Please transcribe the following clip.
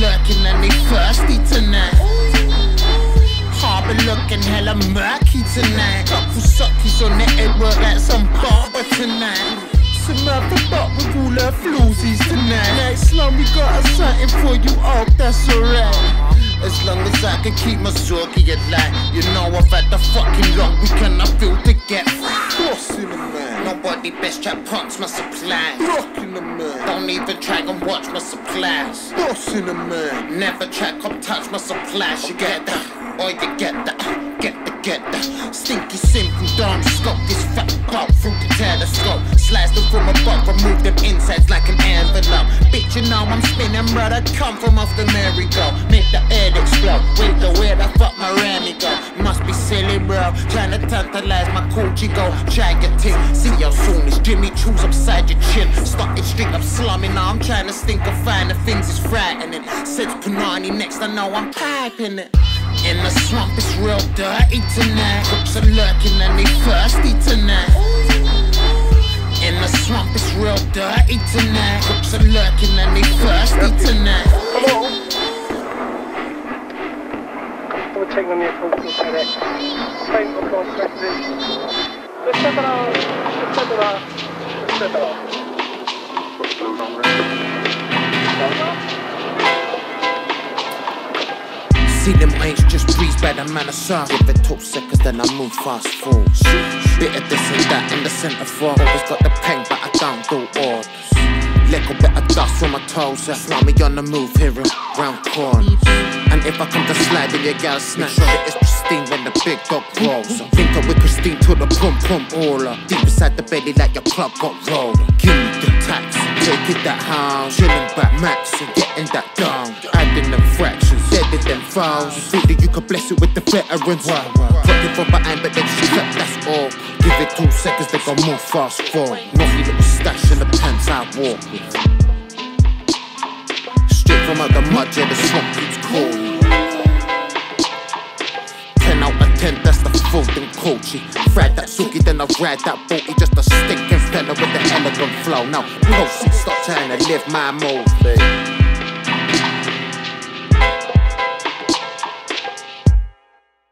lurking and they thirsty tonight. Harbour looking hella murky tonight. Couple suckies on the head work like some barber tonight. Some other butt with all her floozies tonight. Next slum, we got a something for you, oh, that's alright. As long as I can keep my zorky alive. You know I've had the fucking long weekend I feel the Nobody best chat punks my supply. Rock in the man. Don't even try and watch my supplies. Boss in the man. Never try come touch my supplies. You get that, or you get that. Get the get that. Stinky sim from Dom scope this fat bout through the telescope. Slice them from above, remove them insides like an envelope. Bitch, you know I'm spinning, brother. Come from off the merry-go. Make the head explode. Wait, the where the fuck my Rami go? Must be silly, bro. Trying to tantalize my coochie go. Try your ting. See how soon as Jimmy chews upside your chin. Started straight up slumming. Now I'm trying to stink of. The things is frightening. Says Punani next, I know I'm piping it. In the swamp, it's real dirty tonight. Crooks are lurking and they thirsty tonight. Dirty tonight. Crooks are lurking and they thirsty tonight. Hello. overtaken on the approach to FedEx. Train will go directly. Just set it off. Just set it off. Just set it off. See them ain't just breeze by the man I saw. Give it two seconds, then I move fast forward. Bit of this and that in the center for. Always got the pen, but I don't do orders. Little bit of dust from my toes. That's not me on the move here around corners. And if I come to slide, then you gotta snatch sure it is pristine when the big dog rolls. Link up with Christine to the pum pum aura. Deep inside the belly like your club got rolled. Give me the tax, take it that house. Chilling back max and getting that down. Adding them fractions, deaded them fouls. Thought that you could bless it with the veterans. Fucking for behind, but then she slept, that's all. Give it two seconds, they gon' move fast forward. Little stash in the pants I walk with. Straight from out the mud, yeah, the swamp keeps calling. 10 out of 10, that's the full thing coachy. Fried that suki, then I ride that booty. Just a stinking fella with the elegant flow. Now, proceed, stop trying to live my mode, babe.